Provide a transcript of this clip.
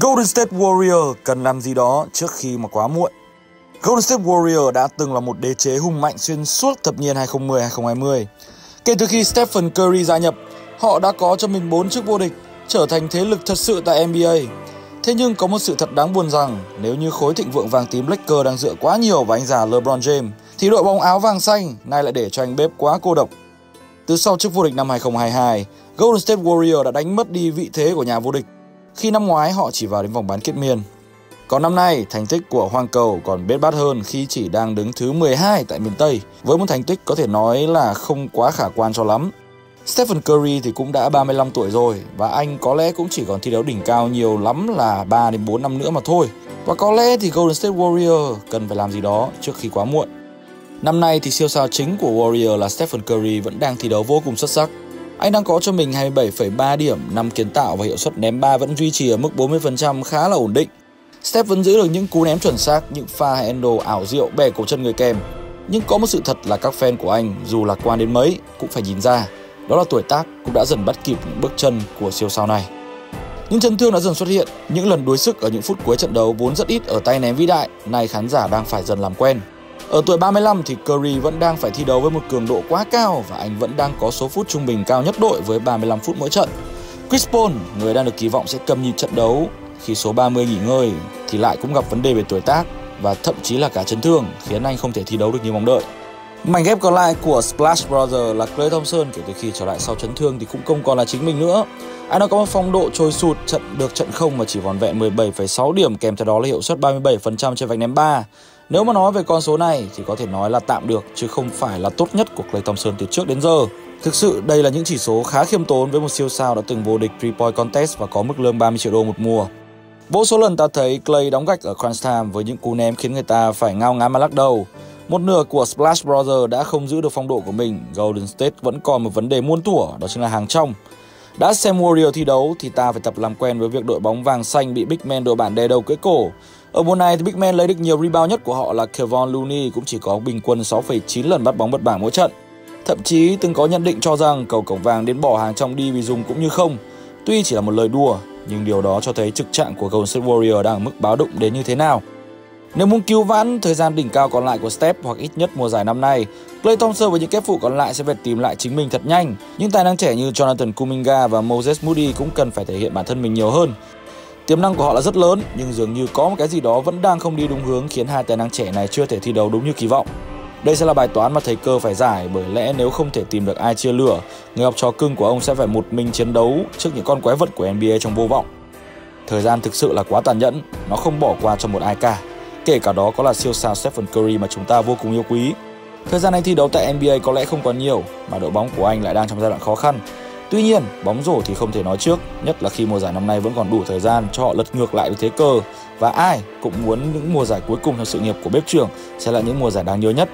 Golden State Warrior cần làm gì đó trước khi mà quá muộn. Golden State Warrior đã từng là một đế chế hùng mạnh xuyên suốt thập niên 2010-2020. Kể từ khi Stephen Curry gia nhập, họ đã có cho mình 4 chức vô địch, trở thành thế lực thật sự tại NBA. Thế nhưng có một sự thật đáng buồn rằng nếu như khối thịnh vượng vàng tím Lakers đang dựa quá nhiều vào anh già LeBron James, thì đội bóng áo vàng xanh nay lại để cho anh bếp quá cô độc. Từ sau chức vô địch năm 2022, Golden State Warrior đã đánh mất đi vị thế của nhà vô địch khi năm ngoái họ chỉ vào đến vòng bán kết miền. Còn năm nay, thành tích của Hoàng Cầu còn bết bát hơn khi chỉ đang đứng thứ 12 tại miền Tây, với một thành tích có thể nói là không quá khả quan cho lắm. Stephen Curry thì cũng đã 35 tuổi rồi và anh có lẽ cũng chỉ còn thi đấu đỉnh cao nhiều lắm là 3 đến 4 năm nữa mà thôi. Và có lẽ thì Golden State Warrior cần phải làm gì đó trước khi quá muộn. Năm nay thì siêu sao chính của Warrior là Stephen Curry vẫn đang thi đấu vô cùng xuất sắc. Anh đang có cho mình 27,3 điểm, 5 kiến tạo và hiệu suất ném 3 vẫn duy trì ở mức 40% khá là ổn định. Steph vẫn giữ được những cú ném chuẩn xác, những pha handle ảo diệu bẻ cổ chân người kèm. Nhưng có một sự thật là các fan của anh dù lạc quan đến mấy cũng phải nhìn ra, đó là tuổi tác cũng đã dần bắt kịp những bước chân của siêu sao này. Những chấn thương đã dần xuất hiện, những lần đuối sức ở những phút cuối trận đấu vốn rất ít ở tay ném vĩ đại, nay khán giả đang phải dần làm quen. Ở tuổi 35 thì Curry vẫn đang phải thi đấu với một cường độ quá cao và anh vẫn đang có số phút trung bình cao nhất đội với 35 phút mỗi trận. Chris Paul, người đang được kỳ vọng sẽ cầm nhịp trận đấu khi số 30 nghỉ ngơi thì lại cũng gặp vấn đề về tuổi tác và thậm chí là cả chấn thương khiến anh không thể thi đấu được như mong đợi. Mảnh ghép còn lại của Splash Brothers là Clay Thompson kể từ khi trở lại sau chấn thương thì cũng không còn là chính mình nữa. Anh đã có một phong độ trôi sụt trận được trận không mà chỉ vòn vẹn 17,6 điểm kèm theo đó là hiệu suất 37% trên vạch ném 3. Nếu mà nói về con số này thì có thể nói là tạm được chứ không phải là tốt nhất của Clay Thompson từ trước đến giờ. Thực sự đây là những chỉ số khá khiêm tốn với một siêu sao đã từng vô địch three-point contest và có mức lương 30 triệu đô một mùa. Vô số lần ta thấy Clay đóng gạch ở crunch time với những cú ném khiến người ta phải ngao ngán mà lắc đầu. Một nửa của Splash Brothers đã không giữ được phong độ của mình, Golden State vẫn còn một vấn đề muôn thuở, đó chính là hàng trong. Đã xem Warrior thi đấu thì ta phải tập làm quen với việc đội bóng vàng xanh bị Big Man đội bản đè đầu cưỡi cổ. Ở mùa này thì Big Man lấy được nhiều rebound nhất của họ là Kevon Looney cũng chỉ có bình quân 6,9 lần bắt bóng bật bảng mỗi trận. Thậm chí từng có nhận định cho rằng cầu cổng vàng đến bỏ hàng trong đi vì dùng cũng như không. Tuy chỉ là một lời đùa, nhưng điều đó cho thấy trực trạng của Golden State Warrior đang ở mức báo động đến như thế nào. Nếu muốn cứu vãn thời gian đỉnh cao còn lại của Steph hoặc ít nhất mùa giải năm nay, Clay Thompson và những kép phụ còn lại sẽ phải tìm lại chính mình thật nhanh. Những tài năng trẻ như Jonathan Kuminga và Moses Moody cũng cần phải thể hiện bản thân mình nhiều hơn. Tiềm năng của họ là rất lớn, nhưng dường như có một cái gì đó vẫn đang không đi đúng hướng khiến hai tài năng trẻ này chưa thể thi đấu đúng như kỳ vọng. Đây sẽ là bài toán mà thầy cơ phải giải bởi lẽ nếu không thể tìm được ai chia lửa, người học trò cưng của ông sẽ phải một mình chiến đấu trước những con quái vật của NBA trong vô vọng. Thời gian thực sự là quá tàn nhẫn, nó không bỏ qua cho một ai cả. Kể cả đó có là siêu sao Stephen Curry mà chúng ta vô cùng yêu quý. Thời gian anh thi đấu tại NBA có lẽ không còn nhiều, mà đội bóng của anh lại đang trong giai đoạn khó khăn. Tuy nhiên, bóng rổ thì không thể nói trước, nhất là khi mùa giải năm nay vẫn còn đủ thời gian cho họ lật ngược lại được thế cờ và ai cũng muốn những mùa giải cuối cùng trong sự nghiệp của bếp trưởng sẽ là những mùa giải đáng nhớ nhất.